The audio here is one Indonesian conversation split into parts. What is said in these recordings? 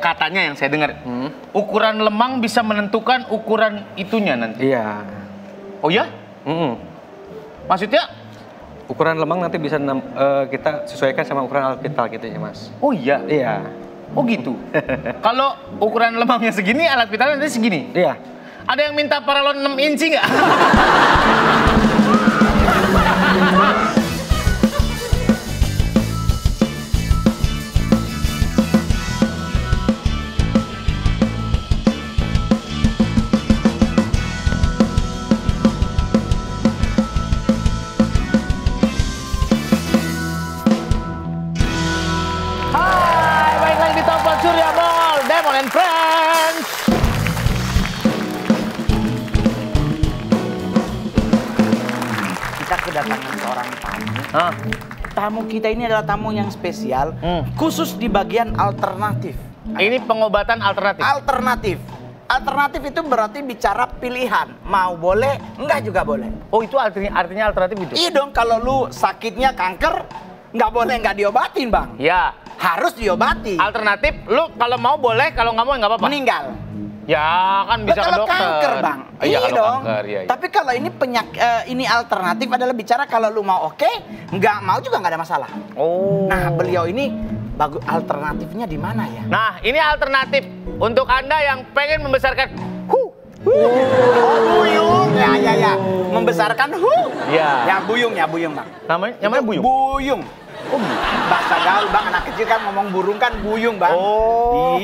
Katanya yang saya dengar, ukuran lemang bisa menentukan ukuran itunya nanti. Iya. Oh ya? Mm-mm. Maksudnya? Ukuran lemang nanti bisa eh, kita sesuaikan sama ukuran alkital gitu ya mas. Oh iya. Iya. Oh gitu. Kalau ukuran lemangnya segini, alat vitalnya nanti segini. Iya. Ada yang minta paralon 6 inci nggak? kedatangan seorang tamu. Hah? Tamu kita ini adalah tamu yang spesial, Hmm. khusus di bagian alternatif. Ini pengobatan alternatif. Alternatif. Alternatif itu berarti bicara pilihan. Mau boleh, enggak juga boleh. Oh itu artinya artinya alternatif gitu? Iya dong, kalau lu sakitnya kanker, nggak boleh nggak diobatin bang. Ya. Harus diobati. Alternatif, lu kalau mau boleh, kalau nggak mau nggak apa-apa. Meninggal. Ya kan bisa Lah, ke kalau dokter. kanker bang, Oh, iya, kalau dong. kanker, iya, iya. Tapi kalau ini penyak, eh, ini alternatif adalah bicara kalau lu mau oke, nggak mau juga nggak ada masalah. Oh. Nah beliau ini bagus alternatifnya di mana ya? Nah, ini alternatif untuk Anda yang pengen membesarkan hu. Oh buyung, ya ya ya, membesarkan hu. Ya. Ya buyung ya buyung bang. Namanya namanya buyung. Buyung. Oh, bahasa gaul bang, anak kecil kan ngomong burung kan buyung bang. Oh.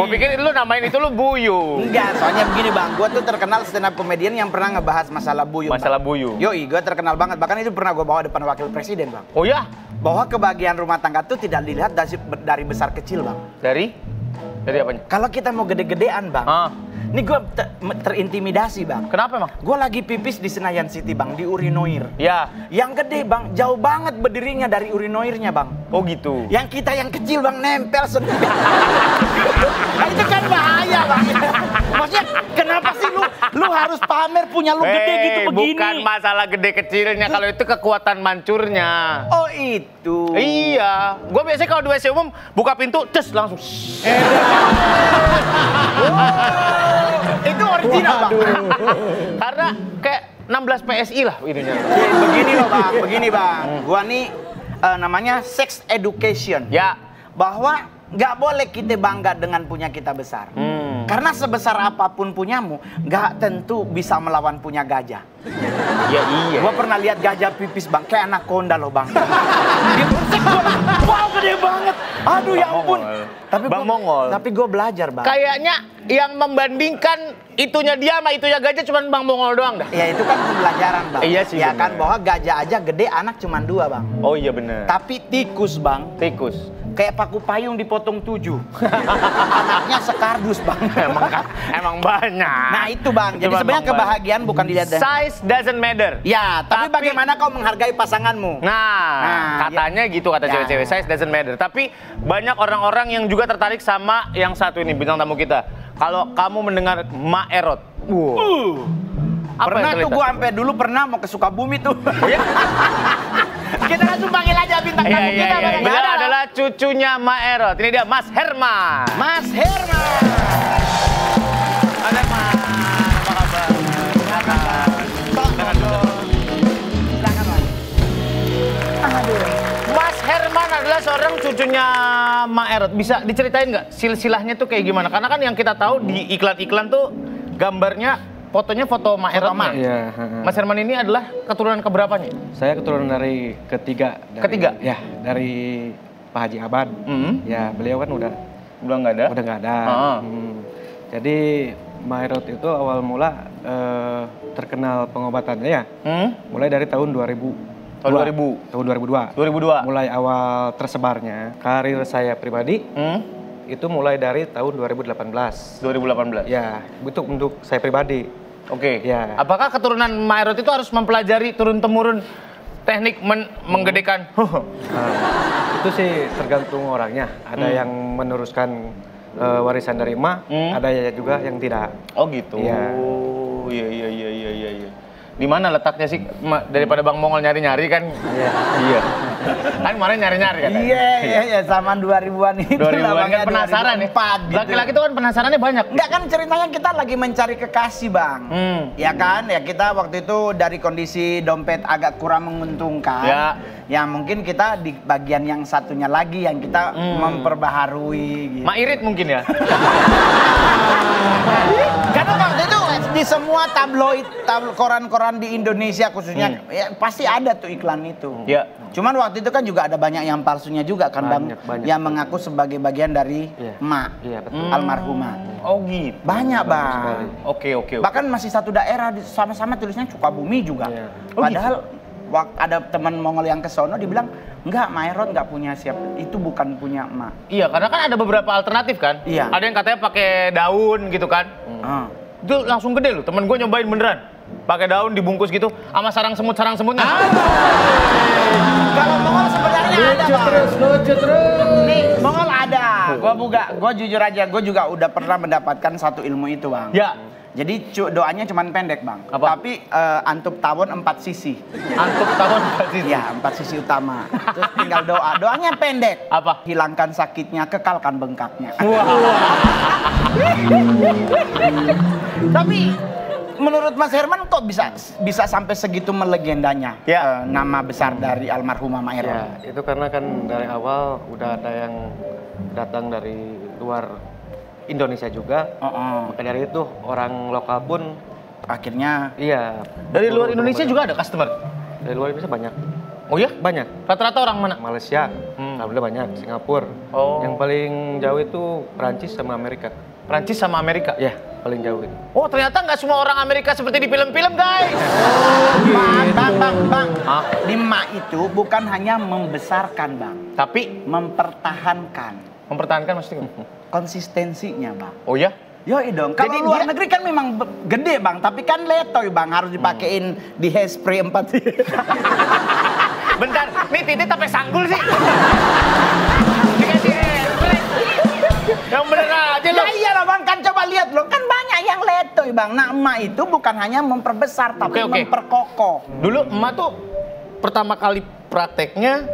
Gua pikir lu namain itu lu buyung. Enggak, soalnya begini bang, gue tuh terkenal stand up comedian yang pernah ngebahas masalah buyung. Masalah bang. buyung. Yoi, gue terkenal banget. Bahkan itu pernah gue bawa depan wakil presiden bang. Oh ya? Bahwa kebahagiaan rumah tangga tuh tidak dilihat dari, dari besar kecil bang. Dari dari apanya? Kalau kita mau gede-gedean bang, Ah. ini gue terintimidasi bang. Kenapa emang? Gue lagi pipis di Senayan City bang, di urinoir. Ya. Yang gede bang, jauh banget berdirinya dari urinoirnya bang. Oh gitu. Yang kita yang kecil bang nempel sendiri. nah, itu kan bahaya bang. Maksudnya kenapa sih lu lu harus pamer punya lu gede Hei, gitu begini? Bukan masalah gede kecilnya, kalau itu kekuatan mancurnya. Oh itu. Iya, gue biasanya kalau di WC umum buka pintu, cus langsung. Itu original bang. Karena kayak 16 PSI lah ininya. Begini loh bang, begini bang. Gua nih eh, namanya sex education. Ya. Bahwa nggak boleh kita bangga dengan punya kita besar. Hmm. Karena sebesar apa pun punyamu, nggak tentu bisa melawan punya gajah. Ya iya. Gua pernah lihat gajah pipis bang, kayak anaconda loh bang. Dia bersek gua, wow gede banget. Aduh ya ampun. Mongol. Tapi Bang gua, Mongol. Tapi gue belajar bang. Kayaknya yang membandingkan itunya dia sama itunya gajah cuma Bang Mongol doang dah. Ya itu kan pembelajaran bang. Iya sih, Ya bener. kan bahwa gajah aja gede anak cuma dua bang. Oh iya bener. Tapi tikus bang, Tikus. Kayak paku payung dipotong tujuh. Anaknya sekardus bang. Emang, emang banyak. Nah itu bang. Jadi sebenarnya kebahagiaan bukan dilihat dari. Size doesn't matter. Ya, tapi, Tapi- bagaimana kau menghargai pasanganmu? Nah, Nah, katanya gitu kata Ya. cewek-cewek size doesn't matter. Tapi banyak orang-orang yang juga tertarik sama yang satu ini bintang tamu kita. Kalau kamu mendengar Ma Erot, wow. Uh, Apa pernah tuh gua sampai dulu pernah mau ke Sukabumi tuh. Iya? kita langsung panggil aja bintang Iya, tamu iya, kita. iya. Bang. Beliau adalah cucunya Ma Erot. Ini dia Mas Herman. Mas Herman. Mas Herman, apa kabar? Mas. Adalah seorang cucunya Ma Erot. Bisa diceritain nggak silsilahnya tuh kayak gimana? Karena kan yang kita tahu di iklan-iklan tuh gambarnya fotonya foto Ma Erot. Ma. Iya. Mas Herman ini adalah keturunan keberapanya? Saya keturunan dari ketiga. Dari, Ketiga? Ya, dari Pak Haji Abad. Hmm. Ya, beliau kan udah Udah nggak ada? udah nggak ada. Ah. Hmm. Jadi Mairot itu awal mula eh, terkenal pengobatannya ya, Hmm? mulai dari tahun 2000. Tahun 2000. Tahun 2002. 2002. Mulai awal tersebarnya karir saya pribadi Hmm? Itu mulai dari tahun 2018. 2018. Ya, untuk untuk saya pribadi. Oke. Ya. Apakah keturunan Maerot itu harus mempelajari turun temurun teknik men- menggedekan? Nah, itu sih tergantung orangnya. Ada Hmm. yang meneruskan eh, warisan dari emak, Hmm. ada ya juga yang tidak. oh gitu. Iya. Iya iya iya iya iya. iya. Di mana letaknya sih Ma- daripada Bang Mongol nyari-nyari kan? Iya. Iya. kan kemarin nyari-nyari kan. Iya, iya, iya, zaman 2000-an itu 2000-an kan penasaran ya. 2004 gitu. Laki-laki tuh kan penasarannya banyak. Enggak kan ceritanya kita lagi mencari kekasih bang, Hmm. ya kan? Ya kita waktu itu dari kondisi dompet agak kurang menguntungkan. Ya. Ya mungkin kita di bagian yang satunya lagi yang kita Hmm. memperbaharui. Gitu. Mak Irit mungkin ya. Karena itu di semua tabloid, tablo, koran-koran di Indonesia khususnya, ya, pasti ada tuh iklan itu. Hmm. Ya. Cuman waktu itu kan juga ada banyak yang palsunya juga kan bang, Banyak, yang mengaku sebagai bagian dari Iya. emak, Iya, betul. almarhumah. Oh gitu. Banyak bang. Oke oke. oke. Bahkan masih satu daerah sama-sama tulisnya Sukabumi juga. Iya. Oh, Padahal wak- ada teman Mongol yang ke sono dibilang enggak Maerot nggak punya siapa itu bukan punya emak. Iya, karena kan ada beberapa alternatif kan. Iya. Ada yang katanya pakai daun gitu kan. Ah. Itu langsung gede loh. Temen gue nyobain beneran. Pakai daun dibungkus gitu sama sarang semut sarang semutnya. Kalau Mongol sebenarnya ada bang. lucu terus. Nih, Mongol ada. Gua buka, gua jujur aja, gua juga udah pernah mendapatkan satu ilmu itu, Bang. Ya. Jadi doanya cuman pendek, Bang. Apa? Tapi eh, antuk tawon empat sisi. Antuk tahun berarti. Ya, empat sisi utama. Terus tinggal doa. Doanya pendek. Apa? Hilangkan sakitnya, kekalkan bengkaknya. Tapi menurut Mas Herman kok bisa bisa sampai segitu melegendanya Ya. eh, nama besar dari almarhumah Maerot? Ya, itu karena kan dari awal udah ada yang datang dari luar Indonesia juga. Oh, oh. Maka dari itu orang lokal pun Akhirnya iya. Dari luar Indonesia banyak. juga ada customer. Dari luar Indonesia banyak. Oh ya? Banyak. Rata-rata orang mana? Malaysia, Hmm. alhamdulillah banyak. Singapura. Oh. Yang paling jauh itu Perancis sama Amerika. Prancis sama Amerika. Ya, paling jauh itu. Oh ternyata nggak semua orang Amerika seperti di film-film guys. Bang, bang, bang, bang. Hah? Lima itu bukan hanya membesarkan, bang, Tapi mempertahankan mempertahankan maksudnya. konsistensinya, bang. Oh ya? Yo dong. Kalau Jadi luar dia- negeri kan memang gede bang, tapi kan letoy bang harus dipakein di hairspray empat. Bentar, nih titik sampai sanggul sih. Dikasih spray. Yang bener aja ya lo. iya lah bang, kan coba lihat loh, kan banyak yang letoy bang. Nah emak itu bukan hanya memperbesar, tapi Oke, oke. memperkokoh. Dulu emak tuh pertama kali prakteknya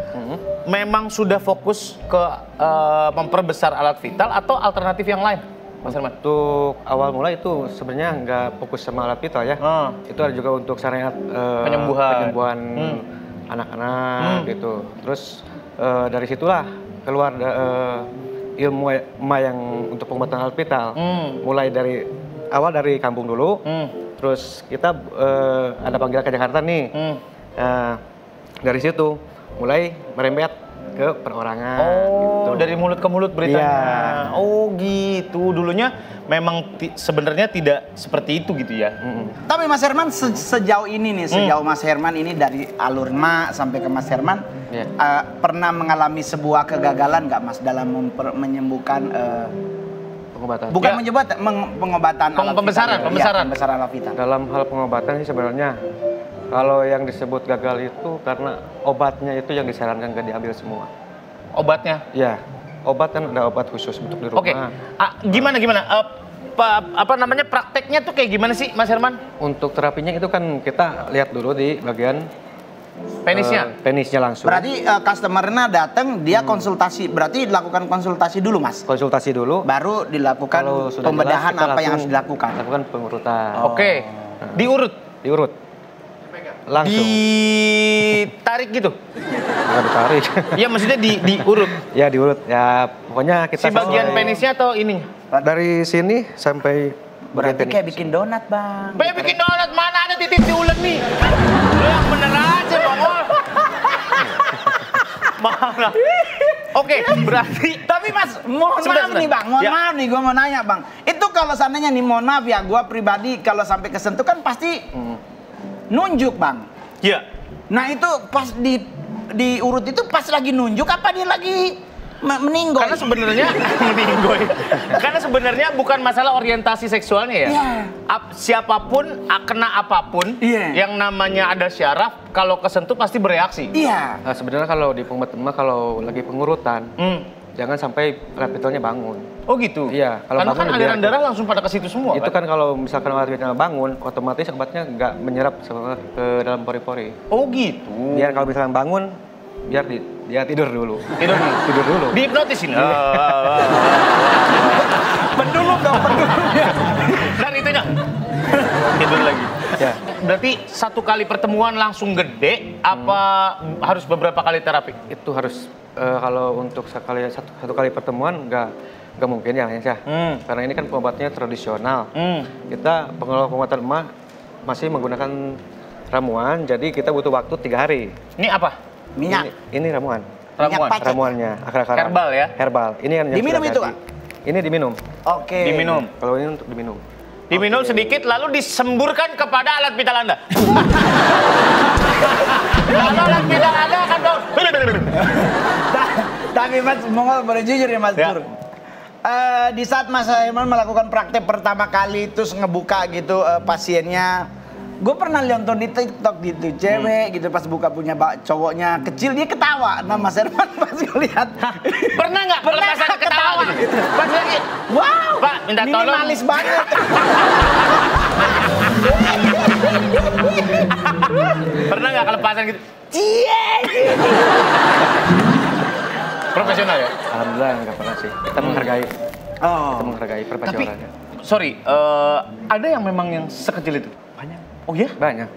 memang sudah fokus ke eh, memperbesar alat vital atau alternatif yang lain, Mas Herman? Untuk awal mula itu sebenarnya nggak fokus sama alat vital ya. Ah. Itu ada juga untuk syariat eh, Penyembuhan. penyembuhan Hmm. anak-anak Hmm. gitu. Terus eh, dari situlah keluar eh, ilmu emak yang untuk pengobatan alat vital. Hmm. Mulai dari awal dari kampung dulu. Hmm. Terus kita eh, ada panggilan ke Jakarta nih. Hmm. Nah, dari situ mulai merembet ke perorangan. Oh, gitu. dari mulut ke mulut beritanya. Iya. Oh, gitu. Dulunya memang ti- sebenarnya tidak seperti itu gitu ya. Mm-mm. Tapi Mas Herman se- sejauh ini nih, Hmm. sejauh Mas Herman ini dari alur mak sampai ke Mas Herman, Iya. eh, pernah mengalami sebuah kegagalan nggak Mas dalam menyembuhkan eh, Pengobatan. bukan Ya. menyebut meng- pengobatan Pem- alat pembesaran, vital, ya. pembesaran. Iya, pembesaran. Dalam hal pengobatan sih sebenarnya kalau yang disebut gagal itu karena obatnya itu yang disarankan gak diambil semua. Obatnya. Ya, obat kan ada obat khusus untuk di rumah. Oke. Ah, gimana gimana? Eh, pa- apa namanya prakteknya tuh kayak gimana sih, Mas Herman? Untuk terapinya itu kan kita lihat dulu di bagian Penisnya. eh, penisnya langsung. Berarti eh, customernya datang, dia konsultasi. Berarti dilakukan konsultasi dulu, Mas. konsultasi dulu. Baru dilakukan Kalau sudah pembedahan jelas, apa yang harus dilakukan. Lakukan pengurutan. Oke. Diurut. Diurut. Langsung. Ditarik gitu. Nggak ditarik. Iya, maksudnya di diurut. ya diurut. Ya pokoknya kita Si bagian sesuai- penisnya atau ini? dari sini sampai Berarti penis. kayak bikin donat, Bang. Pengen bikin donat mana ada titik diulet nih? Lu yang bener aja, Bangol. Mana? Oke, berarti Tapi mas, mohon Sebentar, maaf nih sebentar. bang, mohon Ya. maaf nih, gue mau nanya bang. Itu kalau seandainya nih, mohon maaf ya, gue pribadi kalau sampai kesentuh kan pasti Hmm. Nunjuk bang. Iya. Nah itu pas di diurut itu pas lagi nunjuk apa dia lagi me- meninggoy? Karena sebenarnya meninggoy. Karena sebenarnya bukan masalah orientasi seksualnya ya. Iya. Ap- siapa pun kena apa pun Iya. yang namanya ada syaraf kalau kesentuh pasti bereaksi. Iya. Nah, sebenarnya kalau di pengobatan mah kalau lagi pengurutan Hmm. Jangan sampai rapidolnya bangun. Oh gitu. Iya, kalau Karena bangun kan aliran darah langsung pada ke situ semua itu kan kalau misalkan rapidolnya bangun, otomatis obatnya nggak menyerap ke dalam pori-pori. Oh gitu. Biar kalau misalkan bangun biar di, dia tidur dulu. Tidur dulu. Tidur dulu. Di hipnotis ini. Pendulum dong, pendulum. Dan itunya. Tidur lagi. Ya. Berarti satu kali pertemuan langsung gede, apa harus beberapa kali terapi? Itu harus eh, kalau untuk sekali satu, satu kali pertemuan nggak nggak mungkin ya, ya. Hmm. Karena ini kan pengobatannya tradisional. Hmm. Kita pengelola pengobatan emak masih menggunakan ramuan, jadi kita butuh waktu tiga hari. Ini apa? Minyak. Ini, ini ramuan. Ramuan. Ramuannya akar-akaran. Herbal ya? Herbal. Ini yang yang Diminum itu. Kak? Ini diminum. Oke. Diminum. Kalau ini untuk diminum. Diminum sedikit lalu disemburkan kepada alat vital Anda. lalu alat vital Anda akan Tapi Mas, mau boleh jujur ya Mas Ya. Pur? Eh, di saat Mas Herman melakukan praktek pertama kali terus ngebuka gitu eh, pasiennya gue pernah nonton di TikTok gitu cewek gitu pas buka punya bak- cowoknya kecil dia ketawa nah Mas Herman pas ngeliat Pernah nggak Pernah nggak ketawa? ketawa? gitu? Pas lagi, wow Pak, minta tolong. minimalis banget pernah nggak kelepasan gitu? cie Profesional ya? Alhamdulillah nggak pernah sih. Kita menghargai, kita oh menghargai perbasi Tapi, orangnya. sorry, eh, ada yang memang yang sekecil itu? Oh ya? Banyak.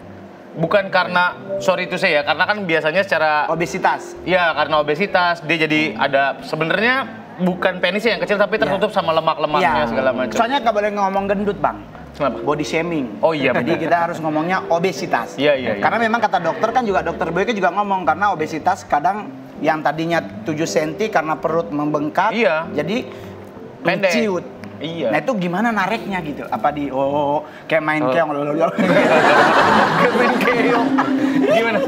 Bukan karena, sorry itu saya ya, karena kan biasanya secara, obesitas ya karena obesitas, dia jadi ada, sebenarnya bukan penisnya yang kecil, tapi tertutup sama lemak-lemaknya Iya. segala macam. soalnya nggak boleh ngomong gendut bang Kenapa? body shaming. Oh iya, Jadi kita harus ngomongnya obesitas. Iya, iya, iya. Karena memang kata dokter kan juga dokter Boyke juga ngomong karena obesitas kadang yang tadinya 7 cm karena perut membengkak Iya. jadi Pendek. ciut. Iya. Nah itu gimana nariknya gitu? Apa di oh kayak main Oh. keong lolo Keren keong. Gimana?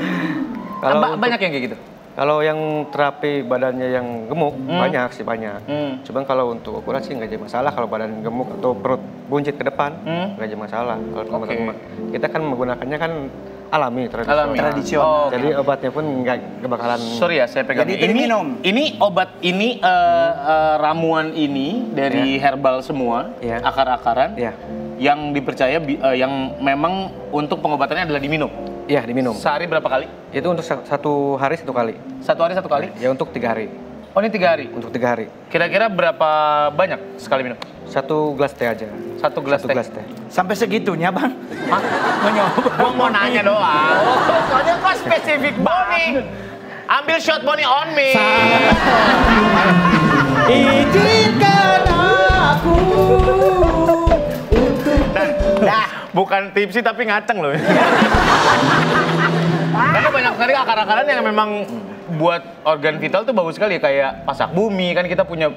Kalau Ba- untuk- banyak yang kayak gitu? Kalau yang terapi badannya yang gemuk banyak sih banyak. Hmm. Cuman kalau untuk ukuran sih nggak jadi masalah kalau badan gemuk atau perut buncit ke depan Hmm. nggak jadi masalah. Kalau teman-teman kita kan menggunakannya kan alami tradisional. Alami. Tradisional. Oh. Jadi obatnya pun nggak bakalan. Sorry ya, saya pegang. Jadi ini diminum? Ini obat ini eh, eh, ramuan ini dari herbal semua, Iya. akar-akaran, Iya. yang dipercaya bi- eh, yang memang untuk pengobatannya adalah diminum. Iya diminum. Sehari berapa kali? Itu untuk sa- satu hari satu kali. Satu hari satu kali? Ya untuk tiga hari. Oh ini tiga hari. Untuk tiga hari. Kira-kira berapa banyak sekali minum? Satu gelas teh aja. Satu gelas Satu teh. gelas teh. Sampai segitunya bang? Hah? Gua mau nanya doang. Soalnya kok spesifik Boni. Ambil shot Boni on me. Izinkan aku Nah, bukan tipsi tapi ngaceng loh. Karena banyak sekali akar-akaran yang memang buat organ vital tuh bagus sekali ya kayak pasak bumi kan kita punya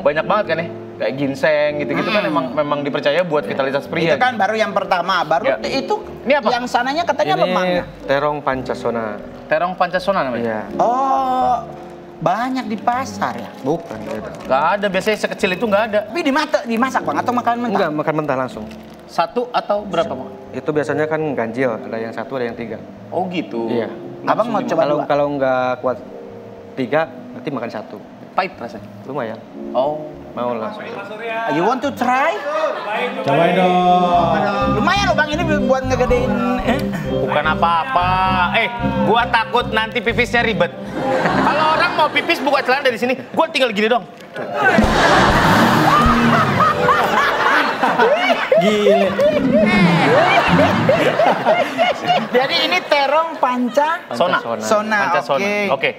banyak banget kan ya kayak ginseng gitu-gitu kan memang memang dipercaya buat vitalitas pria. Itu kan baru yang pertama, baru Ya. itu Ini apa? yang sananya katanya Ini lemang ya? terong pancasona. terong pancasona namanya. Iya. Oh, banyak di pasar ya? Bukan gitu. Gak ada biasanya sekecil itu nggak ada. Tapi dimata, dimasak bang atau makan mentah? Enggak, makan mentah langsung. Satu atau berapa Bang? Itu biasanya kan ganjil, ada yang satu, ada yang tiga. Oh gitu. Iya. Abang mau coba Kalau dua? kalau nggak kuat tiga, nanti makan satu. Pahit rasanya. Lumayan. Oh. Mau langsung. You want to try? Cobain dong. Lumayan loh bang, ini buat ngegedein. Eh? Bukan apa-apa. Eh, gua takut nanti pipisnya ribet. Kalau orang mau pipis buka celana dari sini, gua tinggal gini dong. Gile. Jadi terong panca. Sona. Sona, Pancasona. oke. Oke.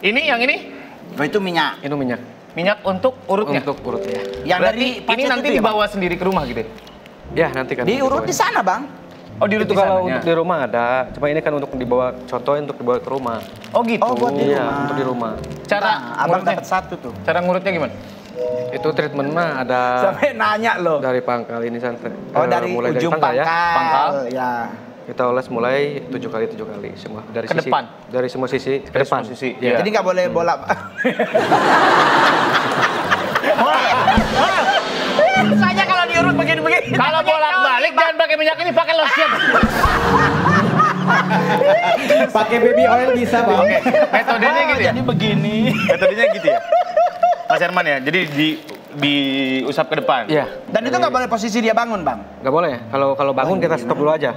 Ini yang ini Oh, itu minyak. Itu minyak. minyak untuk urutnya. Untuk urut ya. Yang Berarti dari ini nanti ya, Bang? dibawa sendiri ke rumah gitu. ya? Ya nanti kan. Diurut di sana bang. Oh, di Itu kalau untuk di rumah ada, cuma ini kan untuk dibawa, contohnya untuk dibawa ke rumah. Oh gitu. Oh, buat di Iya, rumah. untuk di rumah. Cara Nah, abang dapat satu tuh. Cara ngurutnya gimana? Itu treatment mah ada Sampai nanya loh. dari pangkal ini sampai Oh dari mulai ujung pangkal pangkal. ya. Pangkal. Ya. Kita oles mulai tujuh kali tujuh kali semua dari Ke sisi depan? dari semua sisi ke Dari depan. semua sisi, Iya. iya. Jadi nggak boleh bolak. Saya kalau diurut begini-begini. Kalau bolak-balik jangan pakai minyak ini, pakai lotion. Pakai baby oil bisa, Bang. Oke, metodenya gitu ya. Jadi begini. Metodenya gitu ya. Mas Herman ya. Jadi di diusap ke depan. Iya. Dan itu nggak boleh posisi dia bangun bang. Nggak boleh. Kalau kalau bangun kita stop dulu aja.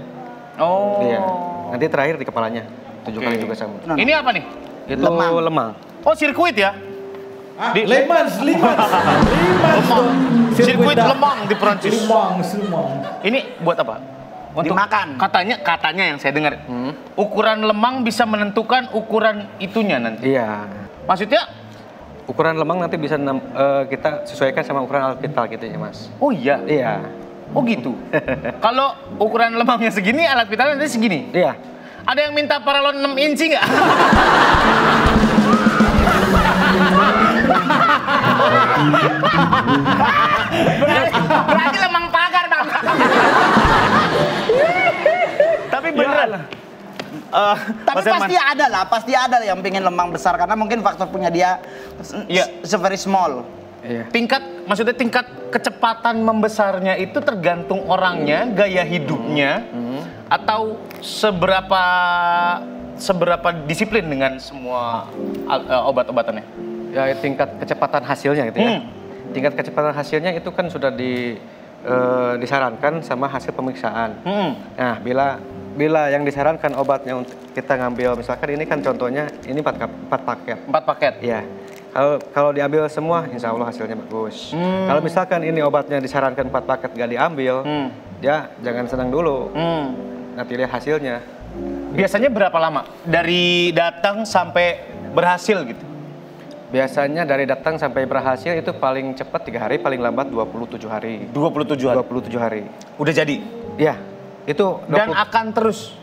Oh. Iya. Nanti terakhir di kepalanya. Tujuh Oke. kali juga sama. Nah, Ini apa nih? Itu Lemang. lemang. Oh sirkuit ya? Di- Lemans, Lemans. Lemans. Sirkuit Lemang di Perancis. Lemang, Lemang. Ini buat apa? Dimakan. Katanya, katanya yang saya dengar. Ukuran lemang bisa menentukan ukuran itunya nanti. Iya. Maksudnya, Ukuran lemang nanti bisa eh, kita sesuaikan sama ukuran alat vital gitu ya mas. oh iya. Iya. Oh gitu. Kalau ukuran lemangnya segini, alat vitalnya nanti segini. Iya. Ada yang minta paralon 6 inci nggak? berarti, berarti lemang pagar bang. Tapi beneran. Eh, Tapi Mas Herman, pasti ada lah, pasti ada yang pengen lemang besar karena mungkin faktor punya dia se very small. Iya. tingkat maksudnya tingkat kecepatan membesarnya itu tergantung orangnya, gaya hidupnya, atau seberapa seberapa disiplin dengan semua eh, obat-obatannya. Ya tingkat kecepatan hasilnya gitu ya. Hmm. Tingkat kecepatan hasilnya itu kan sudah di eh, disarankan sama hasil pemeriksaan. Hmm. Nah, bila bila yang disarankan obatnya untuk kita ngambil misalkan ini kan contohnya ini 4 empat paket. Empat paket. Iya. Kalau kalau diambil semua, insya Allah hasilnya bagus. Kalau misalkan ini obatnya disarankan 4 paket gak diambil, Hmm. ya jangan senang dulu. Hmm. Nanti lihat hasilnya. Biasanya berapa lama dari datang sampai berhasil gitu? Biasanya dari datang sampai berhasil itu paling cepat tiga hari, paling lambat 27 hari. 27 hari. 27 hari. Udah jadi. Ya, itu 20 Dan akan terus.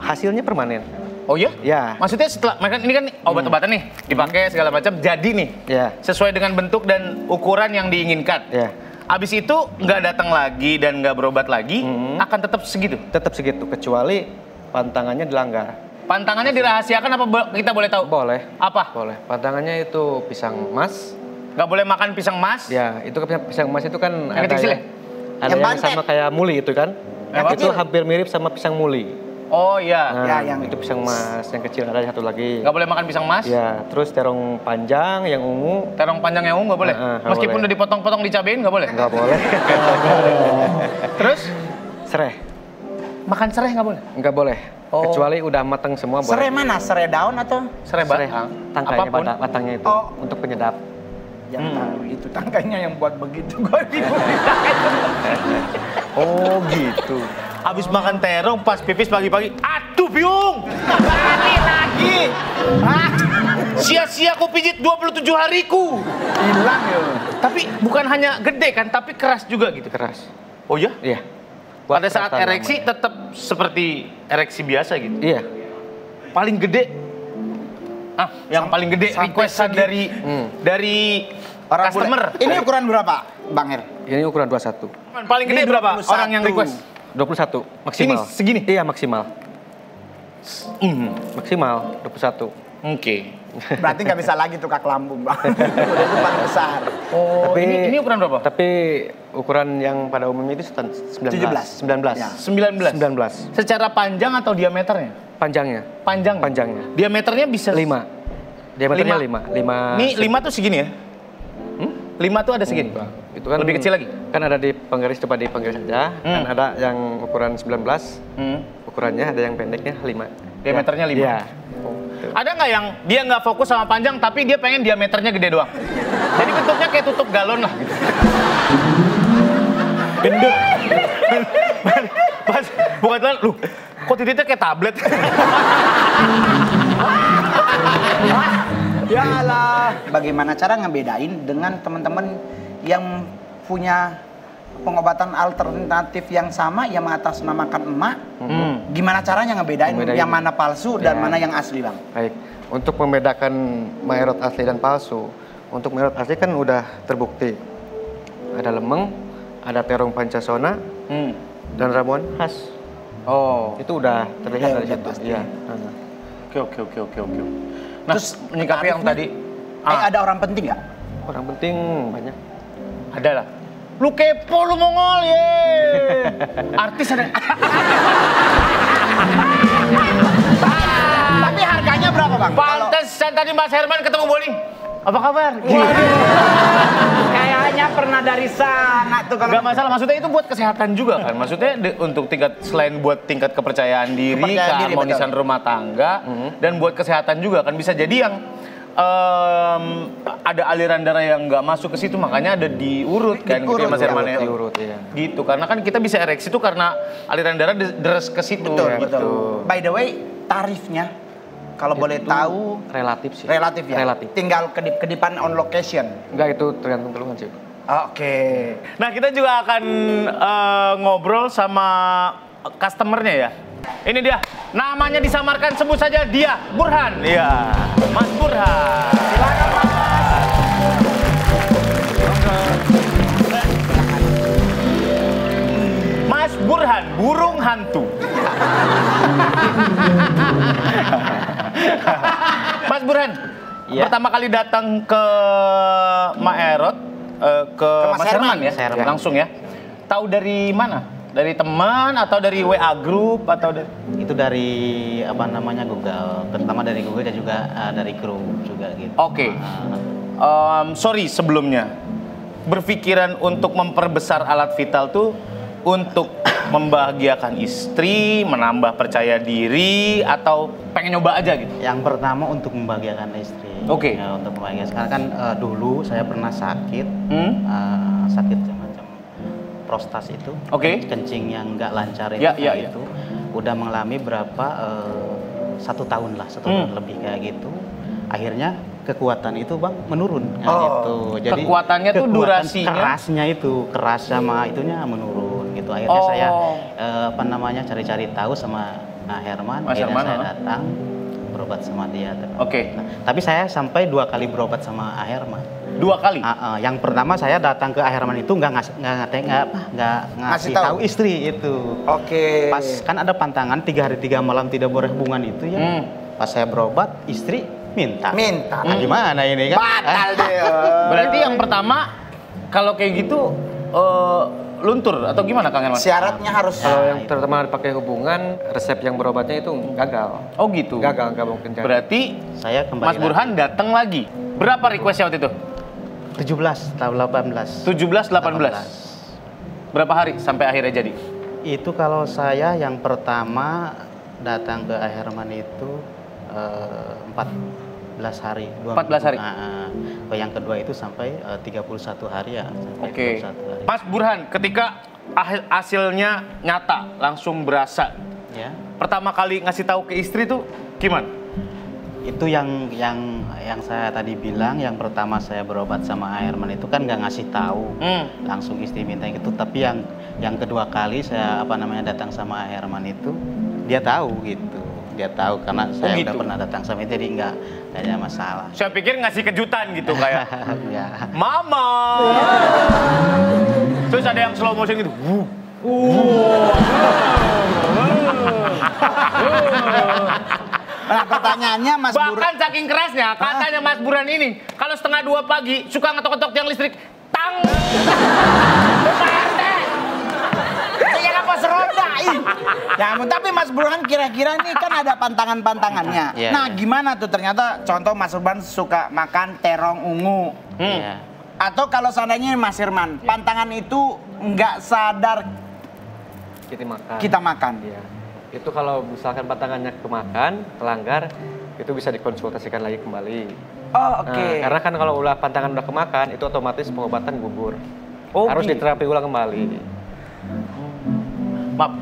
hasilnya permanen. Oh iya? Ya. Maksudnya setelah mereka ini kan obat-obatan nih dipakai segala macam jadi nih. Ya. Sesuai dengan bentuk dan ukuran yang diinginkan. Ya. Abis itu nggak datang lagi dan nggak berobat lagi, Hmm. akan tetap segitu. Tetap segitu kecuali pantangannya dilanggar. Pantangannya dirahasiakan apa kita boleh tahu? Boleh. Apa? Boleh. Pantangannya itu pisang emas. Nggak boleh makan pisang mas? Ya, itu kan pisang emas itu kan Yang ada kecil yang, ya? ada Yang yang, sama kayak muli itu kan. Yang itu kecil. hampir mirip sama pisang muli. Oh iya. Nah, Ya, yang- itu pisang emas yang kecil ada satu lagi. Nggak boleh makan pisang mas? Ya, terus terong panjang yang ungu Terong panjang yang ungu nggak boleh? Heeh, nggak Meskipun boleh. udah dipotong-potong dicabein nggak boleh? nggak boleh. Terus Sereh makan serai nggak boleh? nggak boleh. Oh. Kecuali udah matang semua boleh. Serai mana? Serai daun atau? Serai Sereh, batang? tangkainya Apa pun. batang- batangnya itu Oh. untuk penyedap. Yang tahu itu tangkainya yang buat begitu. Gue bingung. Oh gitu. Habis makan terong pas pipis pagi-pagi, aduh biung. Lagi lagi. Ah, Sia-sia aku pijit 27 hariku. Hilang ya. Tapi bukan hanya gede kan, tapi keras juga gitu. Keras. Oh ya? Iya. Pada saat ereksi namanya. tetap seperti ereksi biasa gitu. Iya. Paling gede Ah, yang paling gede requestan dari Hmm. dari Orang customer. bule. Ini ukuran berapa, Bang Her? Ini ukuran 21. Paling gede berapa 21. orang yang request? 21 maksimal. Ini segini? Iya, maksimal. Mhm. Maksimal 21. Oke. Berarti nggak bisa lagi tukak lambung, Bang. Udah itu paling besar. Oh, Tapi- ini, ini ukuran berapa? Tapi ukuran yang pada umumnya itu setan- 19. 17. 19. Ya. 19. 19. Secara panjang atau diameternya? Panjangnya. Panjang. Panjangnya. Diameternya bisa 5. Diameternya 5. 5. Ini 5 tuh segini ya? Hmm? 5 tuh ada segini? Itu kan Lebih kecil lagi? Kan ada di penggaris coba di penggaris saja. Kan Hmm. ada yang ukuran 19. Hmm. Ukurannya ada yang pendeknya 5. Diameternya 5? Iya. Ada nggak yang dia nggak fokus sama panjang tapi dia pengen diameternya gede doang? Jadi bentuknya kayak tutup galon lah gitu. Gendut. Pas bukan jalan, lu kok titiknya kayak tablet? Ya lah. Bagaimana cara ngebedain dengan teman-teman yang punya pengobatan alternatif yang sama yang mengatasnamakan emak? Hmm. Gimana caranya ngebedain, Ngebedain. yang mana palsu dan Ya. mana yang asli, Bang? Baik. Untuk membedakan maerot asli dan palsu, untuk maerot asli kan udah terbukti. Ada lemeng, ada terong pancasona, Hmm. dan ramuan khas. Oh. Itu udah terlihat Ya, dari situ. Iya. Oke oke oke oke oke. Nah, Terus menyikapi yang tadi Eh, ah, ada orang penting nggak? Orang penting banyak. ada lah. Lu kepo lu mongol ye. Artis ada. Tapi harganya berapa, Bang? Pantesan tadi Mas Herman ketemu bowling. Apa kabar? Kayaknya saya pernah dari sana tuh kalau Gak masalah, maksudnya itu buat kesehatan juga kan. Maksudnya de- untuk tingkat selain buat tingkat kepercayaan diri, Kepercayaan keharmonisan rumah tangga, dan buat kesehatan juga kan bisa jadi yang em, ada aliran darah yang nggak masuk ke situ makanya ada diurut kan gitu ya Diurut, Mas ya, Herman ya. diurut, iya. Gitu karena kan kita bisa ereksi itu karena aliran darah de- deres ke situ. betul, Ya, betul. betul. By the way, tarifnya kalau boleh tahu Relatif sih. relatif ya. Relatif. Tinggal kedip-kedipan on location. Enggak itu tergantung keluhan sih. Oke. Nah kita juga akan eh, ngobrol sama customernya ya. Ini dia, namanya disamarkan sebut saja dia, Burhan. Iya, Mas Burhan. Silakan Mas. Mas Burhan, burung hantu. Mas Burhan, Iya. pertama kali datang ke Maerot, eh, ke, Mas Mas Herman, Herman. ya, Herman. langsung ya. Tahu dari mana? Dari teman atau dari WA group atau dari itu dari apa namanya Google terutama dari Google dan juga uh, dari grup juga gitu Oke. Uh, Em, sorry sebelumnya. Berpikiran untuk memperbesar alat vital tuh untuk membahagiakan istri, menambah percaya diri atau pengen nyoba aja gitu. yang pertama untuk membahagiakan istri Oke. Ya, untuk membahagiakan karena kan uh, dulu saya pernah sakit Hmm? uh, sakit macam prostas itu Oke. kencing yang nggak lancar itu Ya, ya, ya. gitu udah mengalami berapa uh, satu tahun lah satu Hmm. tahun lebih kayak gitu akhirnya kekuatan itu bang menurun kayak Oh, gitu kekuatannya tuh durasinya? kerasnya itu keras sama itunya menurun gitu akhirnya Oh. saya eh, apa namanya cari-cari tahu sama Nah Herman Mas akhirnya Herman, saya ah. datang berobat sama dia Oke. Nah, tapi saya sampai dua kali berobat sama A Herman Dua kali. Ah, ah, yang pertama saya datang ke A Herman itu nggak ngas nggak nggak nggak apa nggak Ngasih ngasih tahu. tahu istri itu Oke. pas kan ada pantangan tiga hari tiga malam tidak berhubungan itu ya Hmm. pas saya berobat istri minta Minta. Nah, gimana ini kan Batal deh. Berarti yang pertama kalau kayak gitu eh, luntur atau gimana Kang Herman? Syaratnya harus Kalau yang terutama dipakai hubungan, resep yang berobatnya itu gagal. Oh gitu. Gagal, nggak mungkin. Berarti saya kembali Mas Burhan datang lagi. Berapa requestnya waktu itu? 17 tahun 18 17, 18. Berapa hari sampai akhirnya jadi? Itu kalau saya yang pertama datang ke Herman itu eh, 14 hari. dua 14 hari? minggu. Ah, ah. Kalau yang kedua itu sampai eh, 31 hari ya. Oke. 31 hari. Mas Burhan, ketika hasilnya nyata, langsung berasa. Ya. Pertama kali ngasih tahu ke istri tuh gimana? Itu yang yang yang saya tadi bilang, yang pertama saya berobat sama Herman itu kan nggak ngasih tahu. Hmm. Langsung istri minta gitu. Tapi yang yang kedua kali saya apa namanya datang sama Herman itu dia tahu gitu. Dia tahu karena saya gitu. udah pernah datang sama dia jadi nggak nggak ada masalah. Saya pikir ngasih kejutan gitu kayak ya. Mama. Terus ada yang slow motion gitu. Wuh. Nah, pertanyaannya Mas Bahkan saking kerasnya katanya Mas Burhan ini kalau setengah dua pagi suka ngetok-ngetok tiang listrik. Tang. Iya seroda? ih. Ya, tapi Mas Burhan kira-kira ini kan ada pantangan-pantangannya. Iya, nah, iya. gimana tuh ternyata contoh Mas Burhan suka makan terong ungu. Hmm. Iya. Atau kalau seandainya Mas Herman, pantangan itu nggak sadar kita makan. kita makan. Iya. Itu kalau misalkan patangannya kemakan, kelanggar, itu bisa dikonsultasikan lagi kembali. Oh, oke. Nah, karena kan kalau ulah pantangan udah kemakan, itu otomatis pengobatan gugur. Oh, Harus gitu. diterapi ulang kembali.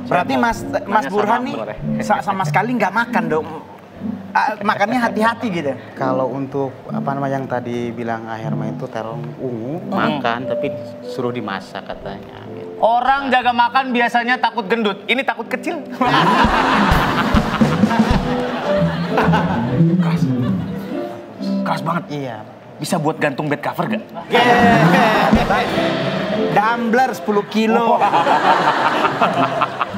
Berarti Mas nanya Mas sama Burhan nih sama sekali nggak makan dong. Ah, makannya hati-hati gitu. Kalau untuk apa namanya yang tadi bilang A Herman itu terong ungu makan tapi suruh dimasak katanya. gitu. Orang jaga makan biasanya takut gendut. Ini takut kecil. keras. Keras banget. Iya. Bisa buat gantung bed cover gak? Dumbler 10 kilo.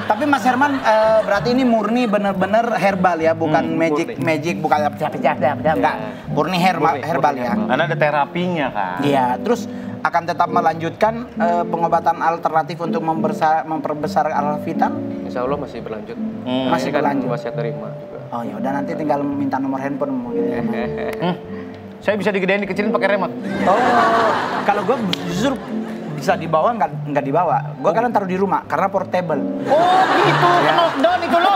Tapi Mas Herman eh, berarti ini murni bener-bener herbal ya, bukan magic murni. magic, bukan apa apa apa enggak. Murni herbal Murni, herbal murni ya. Karena ada terapinya kan. Iya, terus akan tetap melanjutkan eh, pengobatan alternatif untuk membesar, memperbesar alat vital. Insya Allah masih berlanjut. Hmm. Masih kan berlanjut. wasiat terima juga. Oh ya udah nanti tinggal minta nomor handphone mau gitu. ya. Hmm. Saya bisa digedein dikecilin pakai remote. Oh, kalau gue justru bisa dibawa nggak nggak dibawa. Gue kadang taruh di rumah karena portable. Oh gitu, Ya. knockdown itu lo.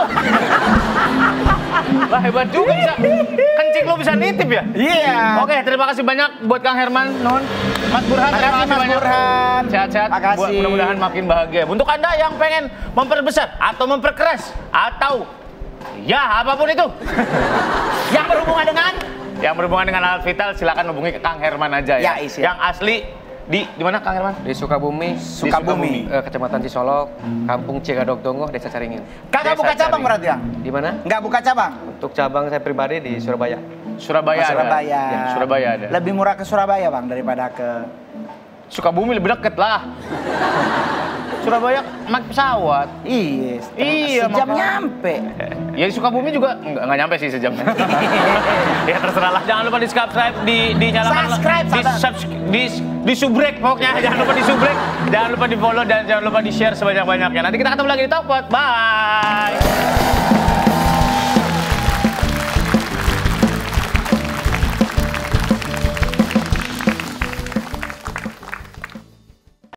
Wah hebat juga bisa. Kencing lo bisa nitip ya? Iya. Oke, terima kasih banyak buat Kang Herman, Nun. Mas Burhan, terima kasih Mas banyak. Burhan. Sehat-sehat. Makasih. Buat mudah-mudahan makin bahagia. Untuk Anda yang pengen memperbesar atau memperkeras atau ya apa pun itu Yang berhubungan dengan yang berhubungan dengan alat vital silakan hubungi ke Kang Herman aja ya. Ya, isi. Yang asli di di mana Kang Herman? Di Sukabumi, Sukabumi. eh, Kecamatan Cisolok, Kampung Cigadog Tunggu, Desa Caringin. Desa buka cabang berarti ya? Di mana? Nggak buka cabang? Untuk cabang saya pribadi di Surabaya. Surabaya. Oh, ada. Surabaya. Ya, Surabaya ada. Lebih murah ke Surabaya bang daripada ke Sukabumi lebih deket lah. Surabaya naik pesawat. Iya. Iya, Sejam makanya. nyampe. Ya di Sukabumi juga nggak, nggak nyampe sih sejam. ya terserah lah. Jangan lupa di subscribe, di dinyalakan, Subscribe, di, sahabat. subs, di, di subrek pokoknya. jangan lupa di subrek, jangan lupa di follow dan jangan lupa di share sebanyak banyaknya. Nanti kita ketemu lagi di Tokpot. Bye.